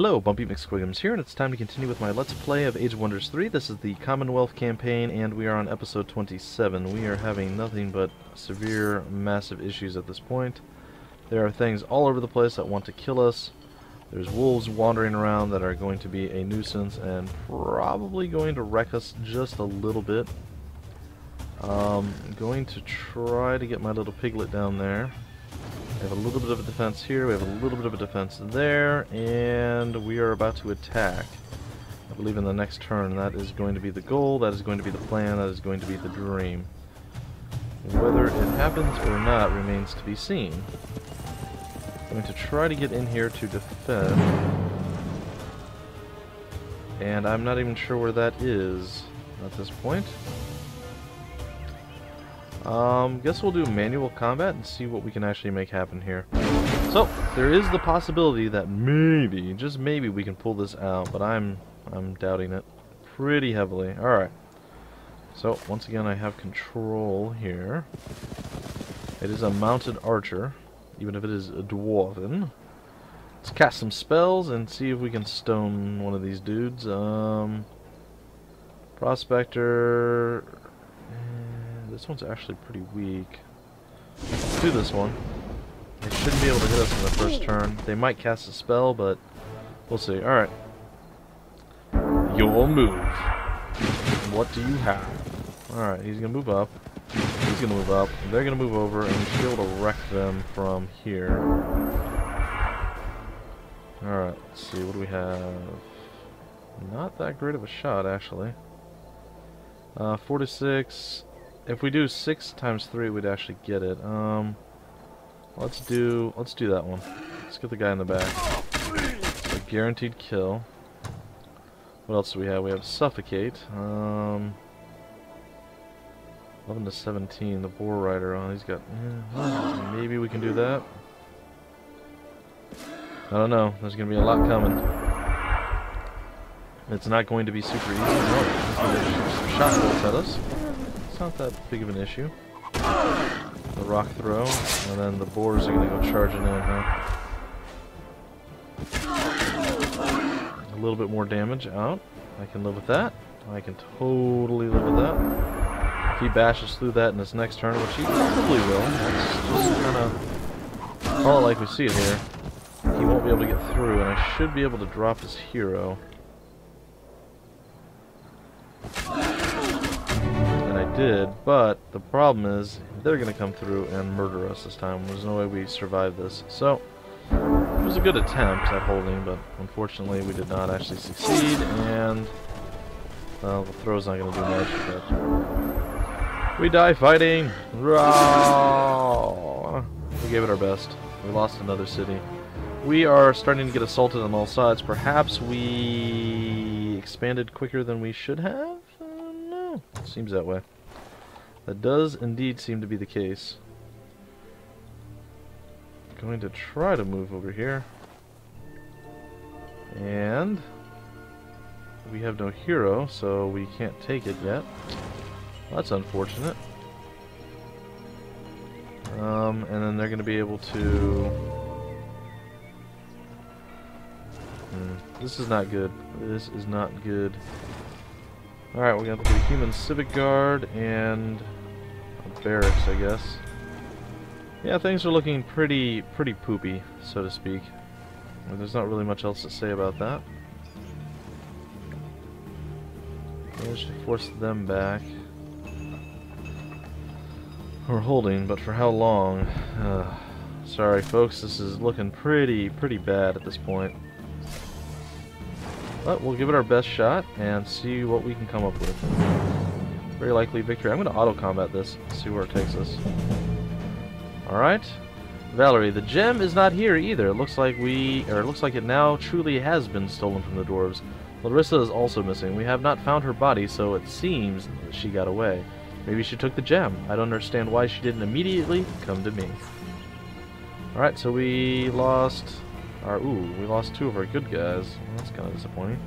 Hello, Bumpy McSquigums here, and it's time to continue with my Let's Play of Age of Wonders 3. This is the Commonwealth campaign, and we are on episode 27. We are having nothing but severe, massive issues at this point. There are things all over the place that want to kill us. There's wolves wandering around that are going to be a nuisance and probably going to wreck us just a little bit. Um, I'm going to try to get my little piglet down there. We have a little bit of a defense here, we have a little bit of a defense there, and we are about to attack. I believe in the next turn. That is going to be the goal, that is going to be the plan, that is going to be the dream. Whether it happens or not remains to be seen. I'm going to try to get in here to defend. And I'm not even sure where that is at this point. Um, guess we'll do manual combat and see what we can actually make happen here. So, there is the possibility that maybe, just maybe, we can pull this out, but I'm, I'm doubting it pretty heavily. Alright. So, once again, I have control here. It is a mounted archer, even if it is a dwarven. Let's cast some spells and see if we can stone one of these dudes. Um, Prospector, this one's actually pretty weak. Let's do this one. They shouldn't be able to hit us in the first turn. They might cast a spell, but we'll see. Alright. Your move. What do you have? Alright, he's gonna move up. He's gonna move up. They're gonna move over, and we should be able to wreck them from here. Alright, let's see, what do we have? Not that great of a shot, actually. Uh, 4 to 6, if we do six times three, we'd actually get it. Um, let's do let's do that one. Let's get the guy in the back. A guaranteed kill. What else do we have? We have suffocate. Um, 11 to 17. The boar rider on. Oh, he's got. Maybe we can do that. I don't know. There's gonna be a lot coming. It's not going to be super easy. Shot at us not that big of an issue. The rock throw, and then the boars are to go charging in, huh? A little bit more damage out. I can live with that. I can totally live with that. If he bashes through that in his next turn, which he probably will, let's just kind of call it like we see it here. He won't be able to get through, and I should be able to drop his hero. Did, but the problem is they're going to come through and murder us this time. There's no way we survive this. So, it was a good attempt at holding, but unfortunately we did not actually succeed, and well, the throw's not going to do much, but we die fighting! We gave it our best. We lost another city. We are starting to get assaulted on all sides. Perhaps we expanded quicker than we should have? Uh, seems that way. That does indeed seem to be the case. Going to try to move over here. And we have no hero, so we can't take it yet. That's unfortunate. Um, and then they're going to be able to... Hmm, this is not good. This is not good. Alright, we're going to Human Civic Guard and barracks, I guess. Yeah, things are looking pretty, pretty poopy, so to speak. There's not really much else to say about that. Managed to force them back. We're holding, but for how long? Uh, sorry, folks, this is looking pretty, pretty bad at this point. But we'll give it our best shot and see what we can come up with. Very likely victory. I'm going to auto-combat this, see where it takes us. Alright. Valerie, the gem is not here either. It looks like we, or it looks like it now truly has been stolen from the dwarves. Larissa is also missing. We have not found her body, so it seems she got away. Maybe she took the gem. I don't understand why she didn't immediately come to me. Alright, so we lost our, ooh, we lost two of our good guys. That's kind of disappointing.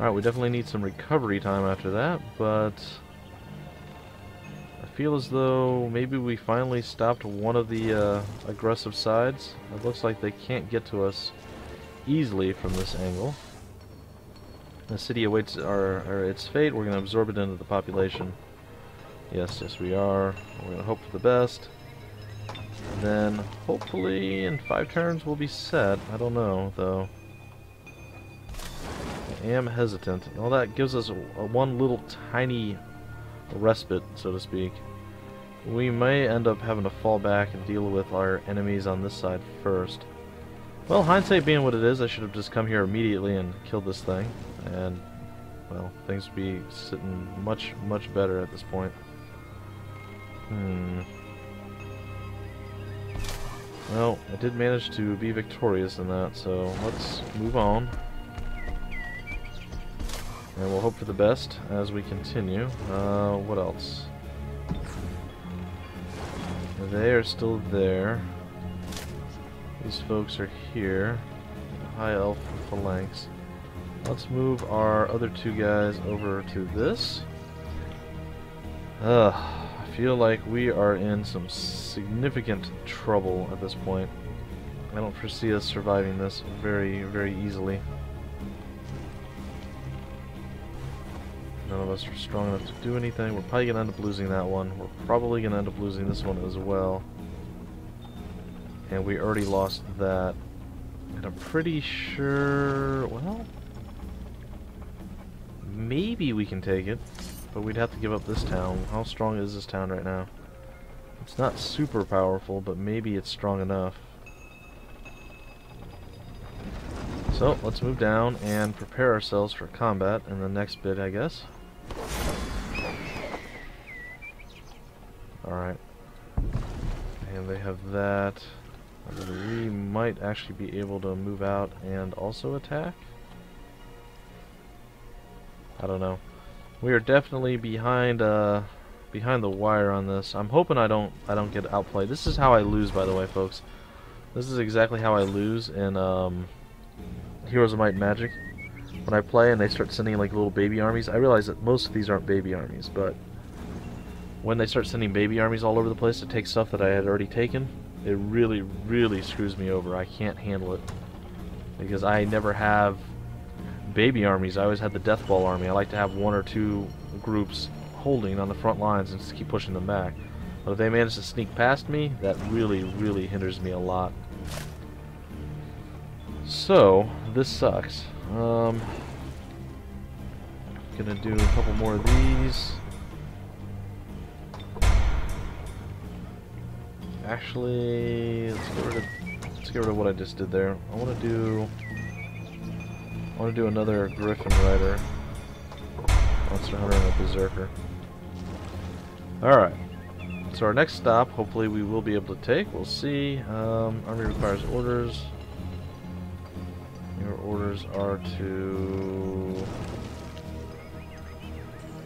Alright, we definitely need some recovery time after that, but... I feel as though maybe we finally stopped one of the uh, aggressive sides. It looks like they can't get to us easily from this angle. The city awaits our, our its fate. We're going to absorb it into the population. Yes, yes, we are. We're going to hope for the best. And then, hopefully, in five turns we'll be set. I don't know, though. Am hesitant. All that gives us one little tiny respite, so to speak. We may end up having to fall back and deal with our enemies on this side first. Well, hindsight being what it is, I should have just come here immediately and killed this thing. And, well, things would be sitting much, much better at this point. Hmm. Well, I did manage to be victorious in that, so let's move on. And we'll hope for the best as we continue. Uh, what else? They are still there. These folks are here. High Elf Phalanx. Let's move our other two guys over to this. Ugh, I feel like we are in some significant trouble at this point. I don't foresee us surviving this very, very easily. None of us are strong enough to do anything. We're probably going to end up losing that one. We're probably going to end up losing this one as well. And we already lost that. And I'm pretty sure... Well... Maybe we can take it. But we'd have to give up this town. How strong is this town right now? It's not super powerful, but maybe it's strong enough. So, let's move down and prepare ourselves for combat in the next bit, I guess. Alright. And they have that. We might actually be able to move out and also attack. I don't know. We are definitely behind uh behind the wire on this. I'm hoping I don't I don't get outplayed. This is how I lose by the way, folks. This is exactly how I lose in um Heroes of Might and Magic. When I play and they start sending like little baby armies, I realize that most of these aren't baby armies, but when they start sending baby armies all over the place to take stuff that I had already taken, it really, really screws me over. I can't handle it. Because I never have baby armies. I always had the Death Ball army. I like to have one or two groups holding on the front lines and just keep pushing them back. But if they manage to sneak past me, that really, really hinders me a lot. So, this sucks. Um, gonna do a couple more of these. Actually, let's get rid of let's get rid of what I just did there. I want to do I want to do another Griffin Rider, Monster Hunter, and a Berserker. All right. So our next stop, hopefully we will be able to take. We'll see. Um, Army requires orders. Your orders are to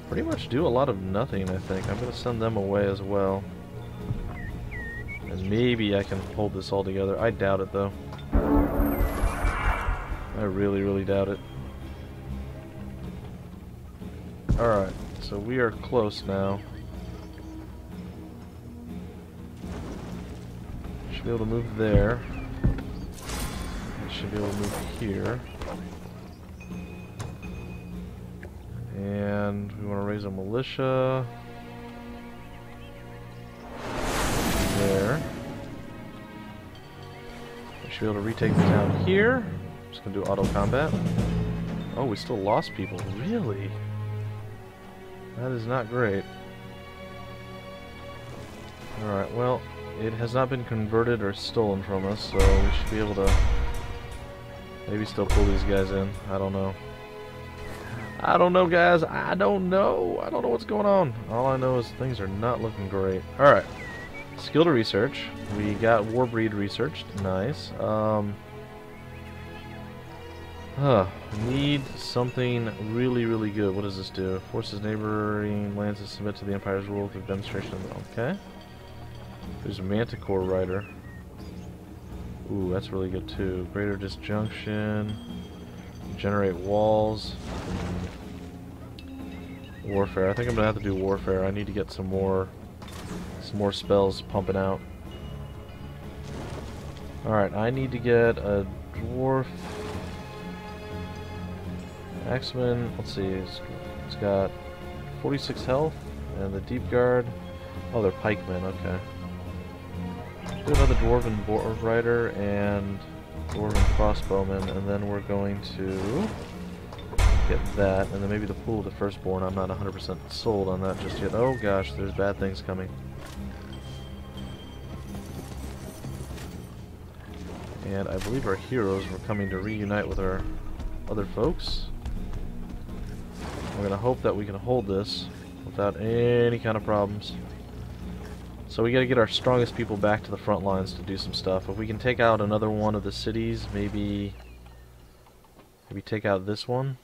pretty much do a lot of nothing, I think. I'm going to send them away as well. And maybe I can hold this all together. I doubt it, though. I really, really doubt it. Alright, so we are close now. Should be able to move there. Should be able to move here. And we want to raise a militia. Should be able to retake the town here. Just gonna do auto combat. Oh, we still lost people. Really? That is not great. Alright, well, it has not been converted or stolen from us, so we should be able to maybe still pull these guys in. I don't know. I don't know, guys. I don't know. I don't know what's going on. All I know is things are not looking great. Alright. Skill to research. We got Warbreed researched. Nice. Um, huh. Need something really, really good. What does this do? Forces neighboring lands to submit to the Empire's rule through demonstration. Okay. There's a Manticore Rider. Ooh, that's really good too. Greater Disjunction. Generate walls. Warfare. I think I'm gonna have to do warfare. I need to get some more some more spells pumping out. Alright, I need to get a dwarf Axeman, let's see, he's, he's got 46 health, and the Deep Guard, oh, they're pikemen, okay. Do another Dwarven Boar Rider and Dwarven Crossbowman, and then we're going to get that, and then maybe the Pool of the Firstborn. I'm not 100% sold on that just yet. Oh gosh, there's bad things coming. And I believe our heroes were coming to reunite with our other folks. We're going to hope that we can hold this without any kind of problems. So we got to get our strongest people back to the front lines to do some stuff. If we can take out another one of the cities, maybe maybe take out this one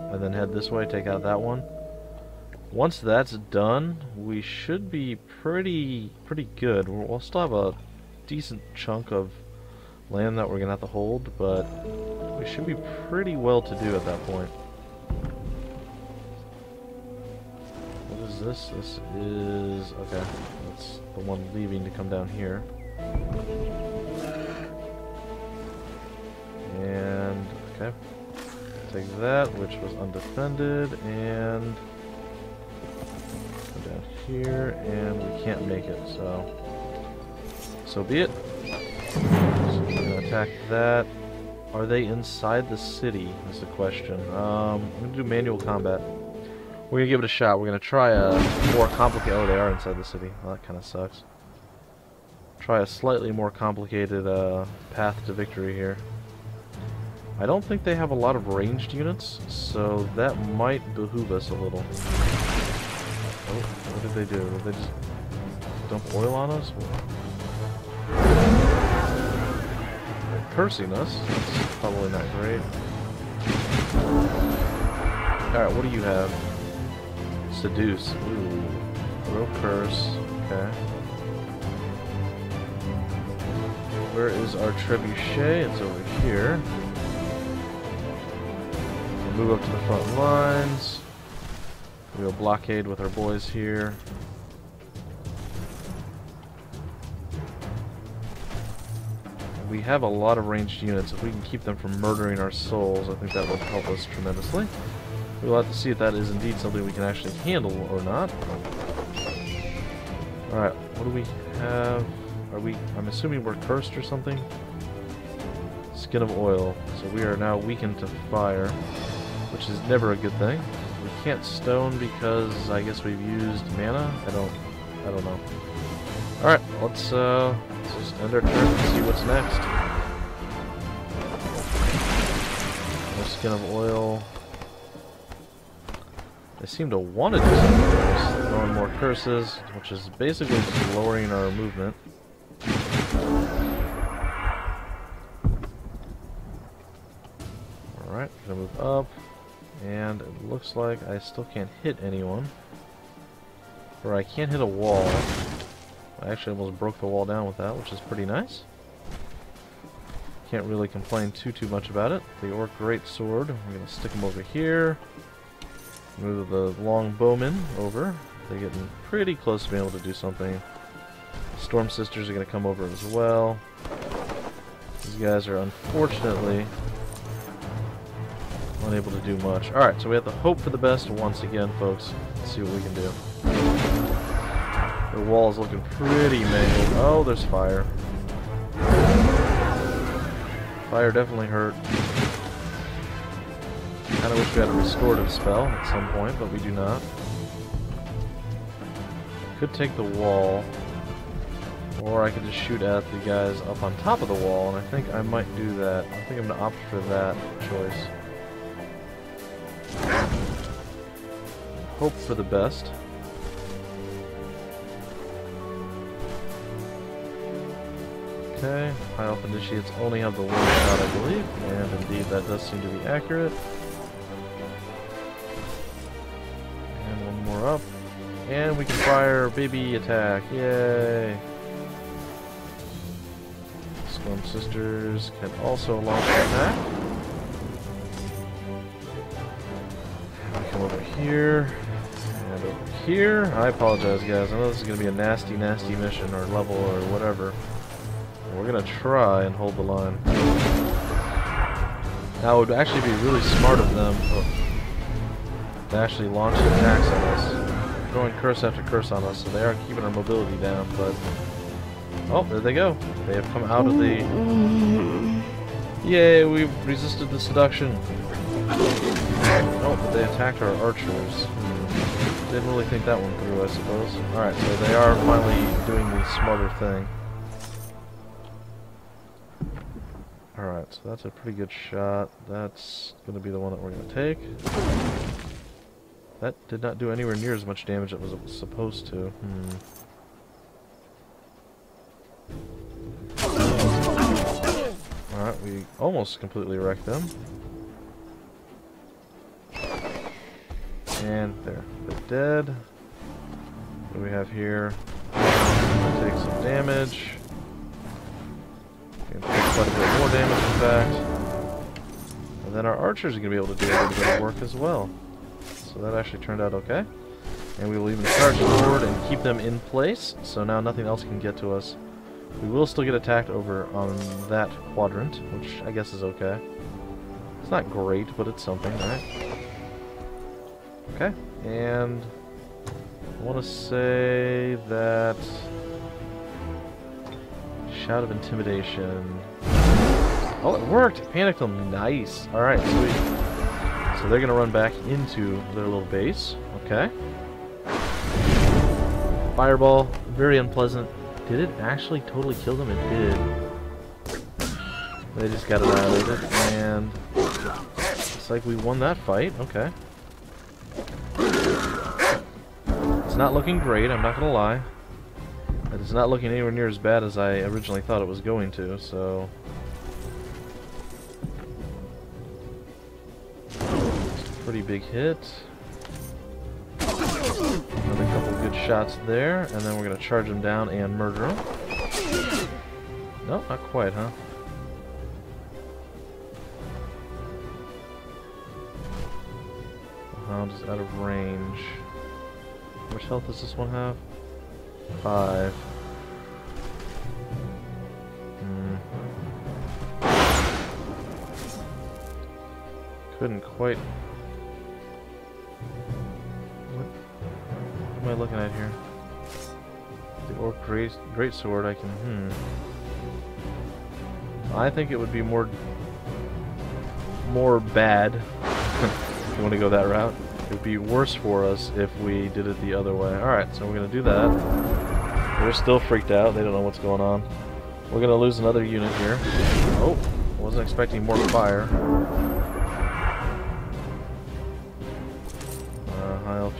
and then head this way, take out that one. Once that's done, we should be pretty pretty good. We'll still have a decent chunk of land that we're going to have to hold, but we should be pretty well to do at that point. What is this? This is... okay. That's the one leaving to come down here. And... okay. Take that, which was undefended, and... Down here, and we can't make it, so... So be it. Attack that. Are they inside the city, is the question. Um, I'm gonna do manual combat. We're gonna give it a shot. We're gonna try a more complicated... Oh, they are inside the city. Well, that kind of sucks. Try a slightly more complicated uh, path to victory here. I don't think they have a lot of ranged units, so that might behoove us a little. Oh, what did they do? Did they just dump oil on us? Cursing us. That's probably not great. Alright, what do you have? Seduce. Ooh. Throw curse. Okay. Where is our trebuchet? It's over here. We'll move up to the front lines. We'll blockade with our boys here. We have a lot of ranged units. If we can keep them from murdering our souls, I think that would help us tremendously. We'll have to see if that is indeed something we can actually handle or not. Alright, what do we have? Are we, I'm assuming we're cursed or something? Skin of oil. So we are now weakened to fire, which is never a good thing. We can't stone because I guess we've used mana? I don't, I don't know. Alright, let's, uh, let's just end our turn and see what's next. More skin of oil. They seem to want to do something throwing more curses, which is basically just lowering our movement. Alright, gonna move up. And it looks like I still can't hit anyone. Or I can't hit a wall. I actually almost broke the wall down with that, which is pretty nice. Can't really complain too too much about it. The Orc Great Sword, we're gonna stick them over here. Move the long bowmen over. They're getting pretty close to being able to do something. Storm Sisters are going to come over as well. These guys are unfortunately unable to do much. Alright, so we have to hope for the best once again, folks. Let's see what we can do. Wall is looking pretty mangled. Oh, there's fire. Fire definitely hurt. Kinda wish we had a restorative spell at some point, but we do not. Could take the wall. Or I could just shoot at the guys up on top of the wall, and I think I might do that. I think I'm to opt for that choice. Hope for the best. Okay, High Elf Initiates only have the one shot, I believe, and indeed that does seem to be accurate. And one more up. And we can fire baby attack, yay! Storm Sisters can also launch an attack. We come over here, and over here. I apologize, guys. I know this is going to be a nasty, nasty mission, or level, or whatever. We're going to try and hold the line. It would actually be really smart of them to actually launch attacks on us. Throwing curse after curse on us, so they are keeping our mobility down, but... Oh, there they go. They have come out of the... Yay, we resisted the seduction. Oh, but they attacked our archers. Didn't really think that one through, I suppose. Alright, so they are finally doing the smarter thing. Alright, so that's a pretty good shot. That's going to be the one that we're going to take. That did not do anywhere near as much damage as it was supposed to. Hmm. Alright, we almost completely wrecked them. And there, they're dead. What do we have here? Take some damage. Damage, in fact. And then our archers are going to be able to do a little bit of work as well. So that actually turned out okay. And we will even charge forward and keep them in place, so now nothing else can get to us. We will still get attacked over on that quadrant, which I guess is okay. It's not great, but it's something, right? Okay, and I want to say that Shout of Intimidation. Oh, it worked! Panicked them. Nice. Alright, sweet. So they're to run back into their little base. Okay. Fireball. Very unpleasant. Did it actually totally kill them? It did. They just got annihilated. And it's like we won that fight. Okay. It's not looking great, I'm not to lie. It's not looking anywhere near as bad as I originally thought it was going to, so... Pretty big hit. Another couple good shots there, and then we're going to charge them down and murder them. No, not quite, huh? The hound is out of range. How much health does this one have? Five. Hmm. Couldn't quite... I looking at here? The Orc Great, great Sword, I can... Hmm. I think it would be more... more bad, if you want to go that route. It would be worse for us if we did it the other way. Alright, so we're going to do that. They're still freaked out. They don't know what's going on. We're going to lose another unit here. Oh, wasn't expecting more fire.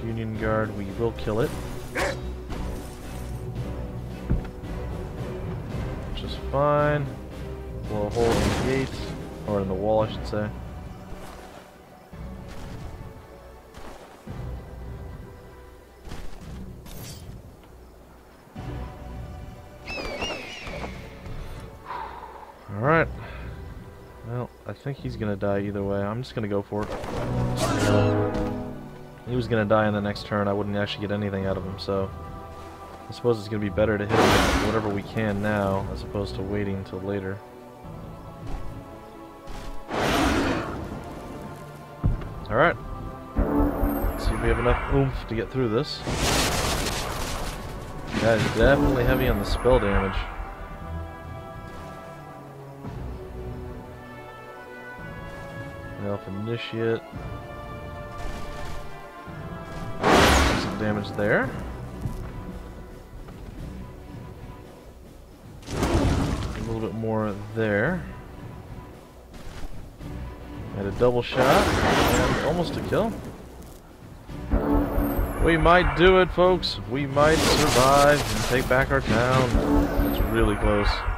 Union Guard, we will kill it. Which is fine. A hole in the gate, or in the wall I should say. Alright. Well, I think he's gonna die either way. I'm just gonna go for it. He was gonna die in the next turn. I wouldn't actually get anything out of him, so... I suppose it's gonna be better to hit him whatever we can now, as opposed to waiting until later. Alright. See if we have enough oomph to get through this. That is definitely heavy on the spell damage. Elf Initiate. Damage there. A little bit more there. Had a double shot and almost a kill. We might do it, folks. We might survive and take back our town. It's really close.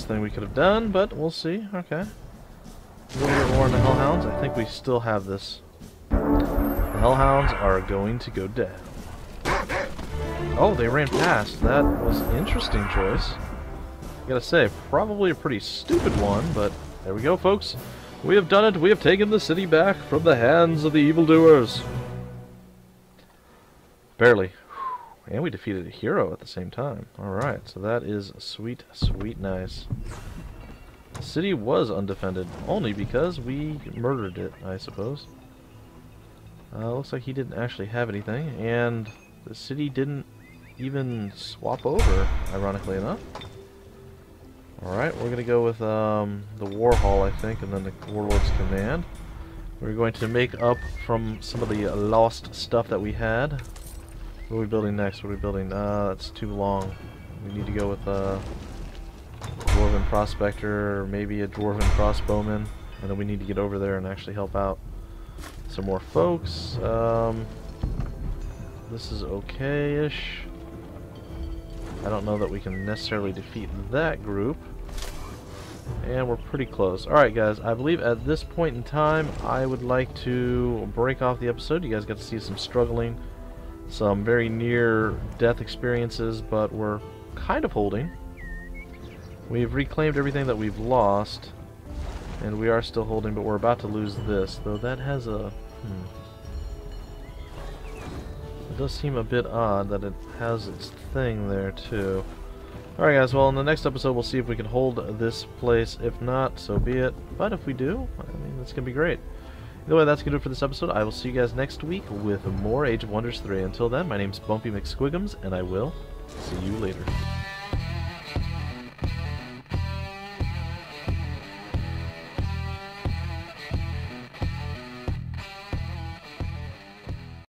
Greatest thing we could have done, but we'll see. Okay. A little bit more in the Hellhounds. I think we still have this. The Hellhounds are going to go down. Oh, they ran past. That was an interesting choice. I gotta say, probably a pretty stupid one, but there we go, folks. We have done it! We have taken the city back from the hands of the evildoers! Barely. And we defeated a hero at the same time. Alright, so that is sweet, sweet nice. The city was undefended, only because we murdered it, I suppose. Uh, looks like he didn't actually have anything, and the city didn't even swap over, ironically enough. Alright, we're going to go with um, the War Hall, I think, and then the Warlord's Command. We're going to make up from some of the lost stuff that we had. What are we building next? What are we building? Uh, that's too long. We need to go with a Dwarven Prospector, or maybe a Dwarven Crossbowman. And then we need to get over there and actually help out some more folks. Um, this is okay-ish. I don't know that we can necessarily defeat that group. And we're pretty close. Alright guys, I believe at this point in time I would like to break off the episode. You guys got to see some struggling, some very near death experiences, but we're kind of holding. We've reclaimed everything that we've lost, and we are still holding, but we're about to lose this, though that has a... Hmm. It does seem a bit odd that it has its thing there, too. Alright guys, well in the next episode we'll see if we can hold this place. If not, so be it. But if we do, I mean, that's going to be great. Either way, that's going to do it for this episode. I will see you guys next week with more Age of Wonders 3. Until then, my name's Bumpy McSquigums, and I will see you later.